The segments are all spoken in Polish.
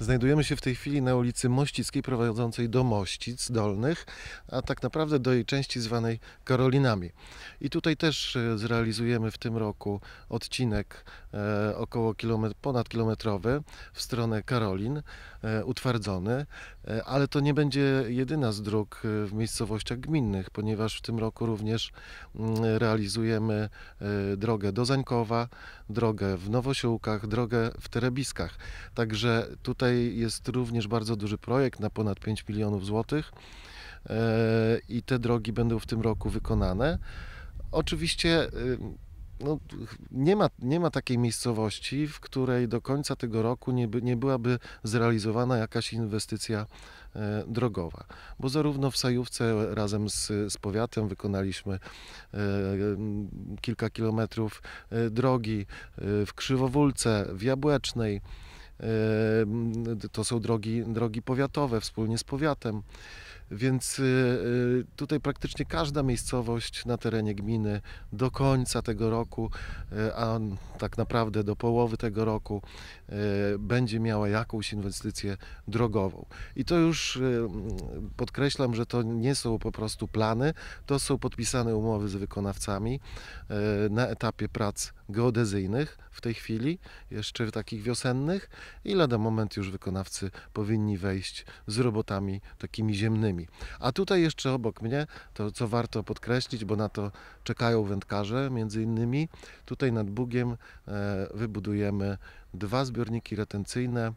Znajdujemy się w tej chwili na ulicy Mościckiej prowadzącej do Mościc Dolnych, a tak naprawdę do jej części zwanej Karolinami. I tutaj też e, zrealizujemy w tym roku odcinek e, około kilometr, ponad kilometrowy w stronę Karolin, e, utwardzony, ale to nie będzie jedyna z dróg e, w miejscowościach gminnych, ponieważ w tym roku również mm, realizujemy e, drogę do Zańkowa, drogę w Nowosiłkach, drogę w Terebiskach. Także tutaj jest również bardzo duży projekt na ponad 5 milionów złotych e, i te drogi będą w tym roku wykonane. Oczywiście no, nie, ma, nie ma takiej miejscowości, w której do końca tego roku nie, by, nie byłaby zrealizowana jakaś inwestycja e, drogowa. Bo zarówno w Sajówce razem z, z powiatem wykonaliśmy e, kilka kilometrów e, drogi, e, w Krzywowólce, w Jabłecznej. e, To są drogi, drogi powiatowe wspólnie z powiatem. Więc y, y, tutaj praktycznie każda miejscowość na terenie gminy do końca tego roku, y, a tak naprawdę do połowy tego roku, będzie miała jakąś inwestycję drogową. I to już podkreślam, że to nie są po prostu plany, to są podpisane umowy z wykonawcami na etapie prac geodezyjnych w tej chwili, jeszcze takich wiosennych i lada moment już wykonawcy powinni wejść z robotami takimi ziemnymi. A tutaj jeszcze obok mnie, to co warto podkreślić, bo na to czekają wędkarze między innymi, tutaj nad Bugiem e, wybudujemy dwa zbiorniki retencyjne,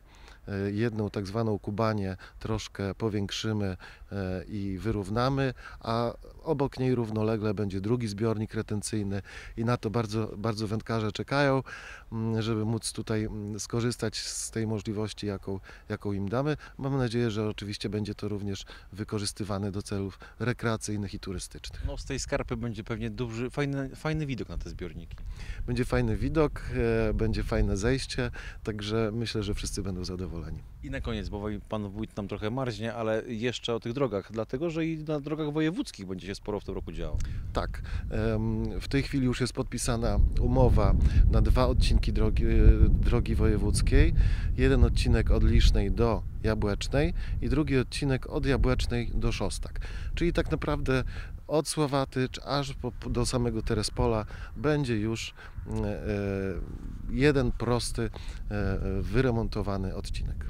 e, jedną tak zwaną kubanię troszkę powiększymy e, i wyrównamy, a obok niej równolegle będzie drugi zbiornik retencyjny i na to bardzo, bardzo wędkarze czekają, mm, żeby móc tutaj mm, skorzystać z tej możliwości, jaką, jaką im damy. Mam nadzieję, że oczywiście będzie to również wykorzystywane do celów rekreacyjnych i turystycznych. No z tej skarpy będzie pewnie duży, fajny, fajny widok na te zbiorniki. Będzie fajny widok, e, będzie fajne zejście, także myślę, że wszyscy będą zadowoleni. I na koniec, bo pan wójt nam trochę marznie, ale jeszcze o tych drogach, dlatego że i na drogach wojewódzkich będzie się sporo w tym roku działo. Tak, w tej chwili już jest podpisana umowa na dwa odcinki drogi, e, drogi wojewódzkiej. Jeden odcinek od Lisznej do Jabłecznej i drugi odcinek od Jabłecznej do Szostak. Czyli tak naprawdę od Sławatycz aż do samego Terespola będzie już e, e, jeden prosty, e, wyremontowany odcinek.